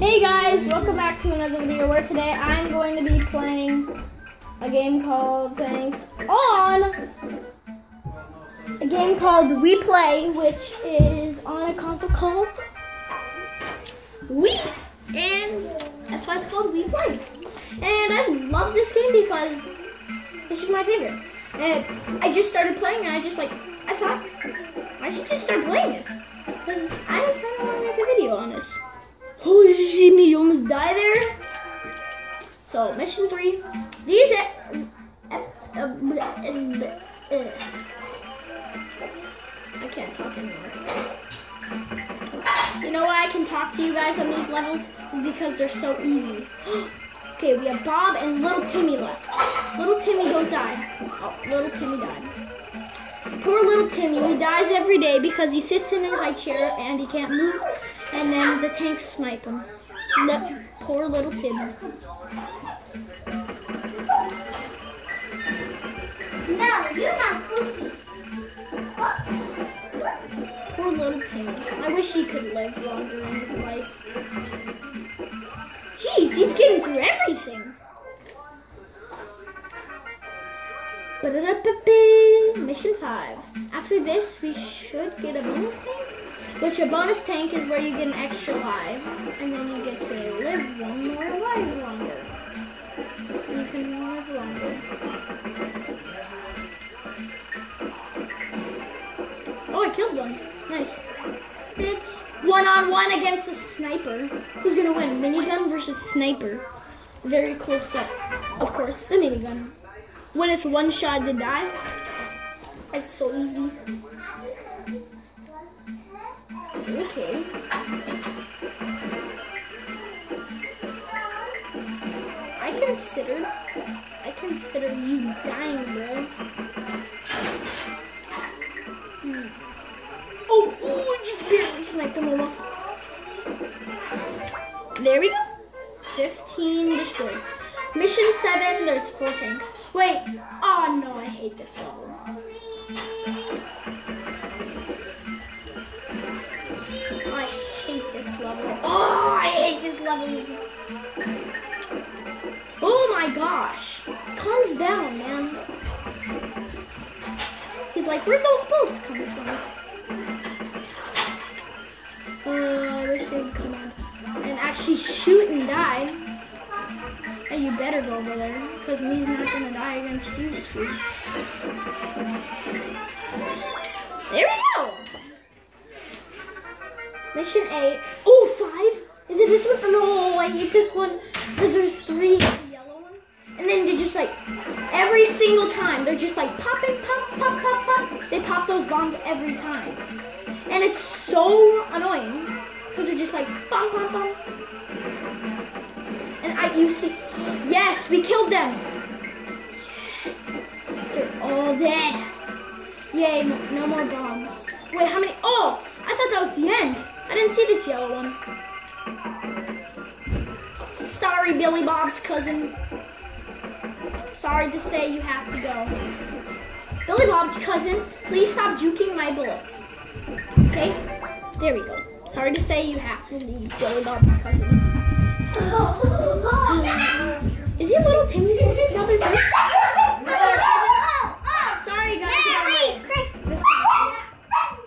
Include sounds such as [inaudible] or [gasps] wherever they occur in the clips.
Hey guys, welcome back to another video where today I'm going to be playing a game called Tanks on a game called Wii Play, which is on a console called Wii, and that's why it's called Wii Play. And I love this game because this is my favorite. And I just started playing, and I just like I thought I should just start playing this because I Oh, did you see me You almost die there? So, mission three. These. I can't talk anymore. You know why I can talk to you guys on these levels? Because they're so easy. [gasps] okay, we have Bob and little Timmy left. Little Timmy don't die. Oh, little Timmy died. Poor little Timmy, he dies every day because he sits in a high chair and he can't move and then the tanks snipe him. The poor little kid. No, you're not cookies. Poor little Timmy. I wish he could live longer in his life. Jeez, he's getting through everything. Mission 5. After this, we should get a bonus tank. Which a bonus tank is where you get an extra life, and then you get to live one more life longer. And you can live longer. Oh, I killed one. Nice. It's one on one against a sniper. Who's gonna win? Minigun versus sniper. Very close up. Of course, the minigun. When it's one shot to die, it's so easy. Okay. I consider, I consider you dying, bro. Hmm. Oh, oh, I just barely sniped him almost. There we go. 15 destroyed. Mission 7, there's 4 tanks. Wait, oh no, I hate this level. Gosh. Calms down, man. He's like, where'd those bullets come from? Uh, I wish they would come on and actually shoot and die. Hey, you better go over there, because me's not gonna die against you. There we go! Mission 8. Oh, five? Is it this one? No, I hate this one. Because there's three like, every single time, they're just like popping, pop, pop, pop, pop. They pop those bombs every time. And it's so annoying. Because they're just like, bom, bom, bom. And I, you see, yes, we killed them. Yes. They're all dead. Yay, no more bombs. Wait, how many? Oh, I thought that was the end. I didn't see this yellow one. Sorry, Billy Bob's cousin. Sorry to say you have to go. Billy Bob's cousin, please stop juking my bullets. Okay? There we go. Sorry to say you have to leave Billy Bob's cousin. Is he little Timmy? Sorry, guys.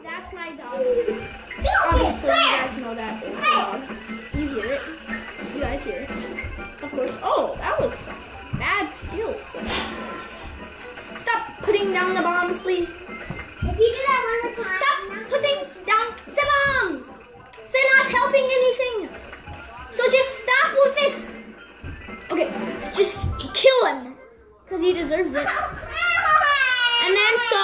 That's my dog. Obviously, you guys know that it's a dog. You hear it. You guys hear it. Please. If you do that one more time. Stop putting down the bombs. They're not helping anything. So just stop with it. Okay, just kill him. Because he deserves it. [laughs] And then so...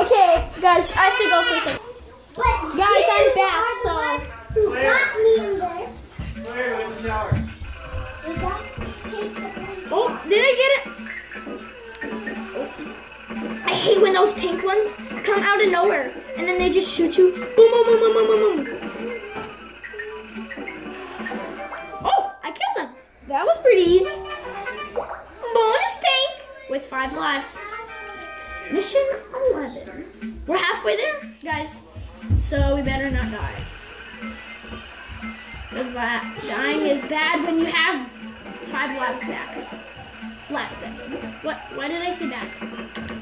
Okay, guys, I have to go for a second. Guys, I'm back, so. Who got me in this? Claire, in the shower. Was that take the Oh, did I get it? I hate when those pink ones come out of nowhere and then they just shoot you. Boom, boom, boom, boom, boom, boom, boom. Oh, I killed them. That was pretty easy. Bonus tank with five lives. Mission 11. We're halfway there, guys. So we better not die. Because dying is bad when you have five lives back. Left. What? Why did I say back?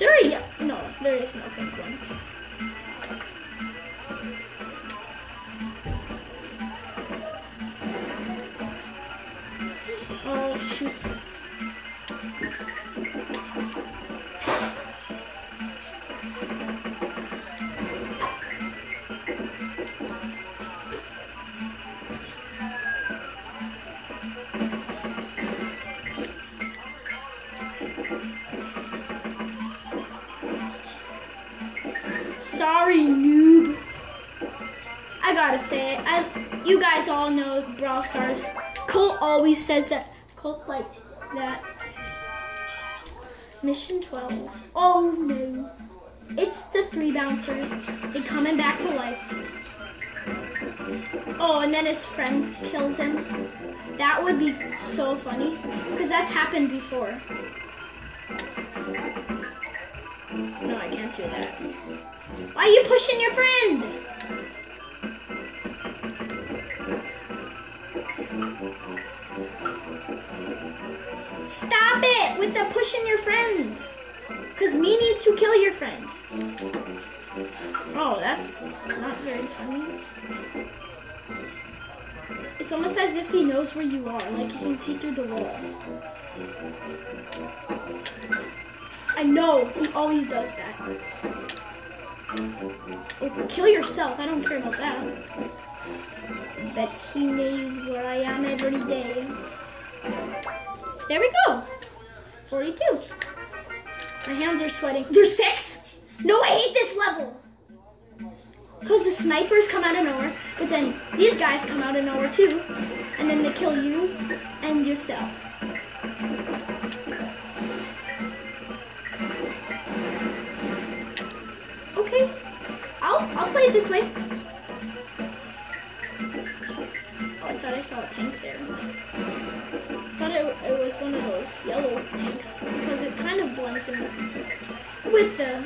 There a ye- no? There is no pink one. Oh shoot! Sorry, noob. I gotta say it. You guys all know, Brawl Stars. Colt always says that. Colt's like that. Mission 12. Oh no. It's the three bouncers. They're coming back to life. Oh, and then his friend kills him. That would be so funny. Because that's happened before. No, I can't do that. Why are you pushing your friend? Stop it with the pushing your friend. Because me need to kill your friend. Oh, that's not very funny. It's almost as if he knows where you are, like you can see through the wall. I know, he always does that. Oh, kill yourself, I don't care about that. Bet he knows where I am every day. There we go. 42. My hands are sweating. There's six? No, I hate this level. Because the snipers come out of nowhere, but then these guys come out of nowhere too. And then they kill you and yourselves. This way. Oh, I thought I saw a tank there. I thought it, it was one of those yellow tanks because it kind of blends in with, with the